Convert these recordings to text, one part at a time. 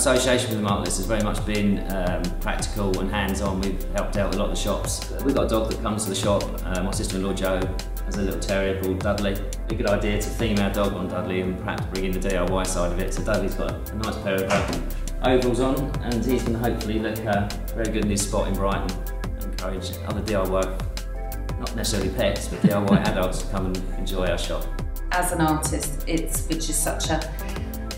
association with the Martlets has very much been um, practical and hands-on. We've helped out a lot of the shops. We've got a dog that comes to the shop. Uh, my sister-in-law Jo has a little terrier called Dudley. A good idea to theme our dog on Dudley and perhaps bring in the DIY side of it. So Dudley's got a, nice pair of uh, overalls on and he's going to hopefully look uh, very good in his spot in Brighton and encourage other DIY, not necessarily pets, but DIY adults to come and enjoy our shop. As an artist, it's which is such a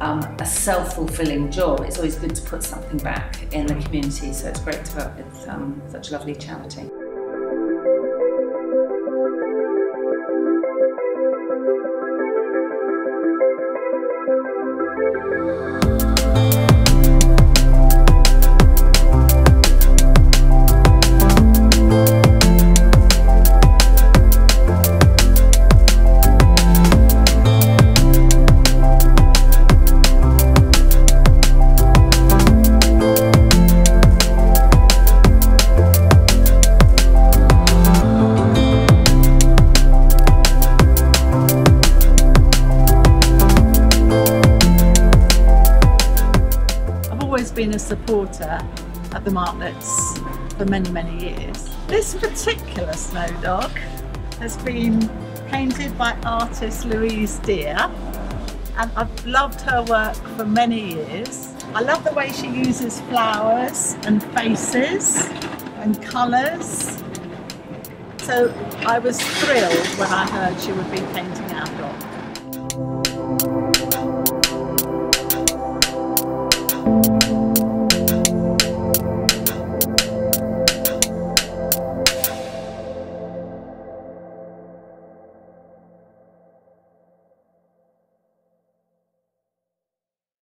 um, a self-fulfilling job, it's always good to put something back in the community. So it's great to work with um, such a lovely charity. Always been a supporter at the Martlets for many, many years. This particular snow dog has been painted by artist Louise Dear and I've loved her work for many years. I love the way she uses flowers and faces and colours. So I was thrilled when I heard she would be painting our dog.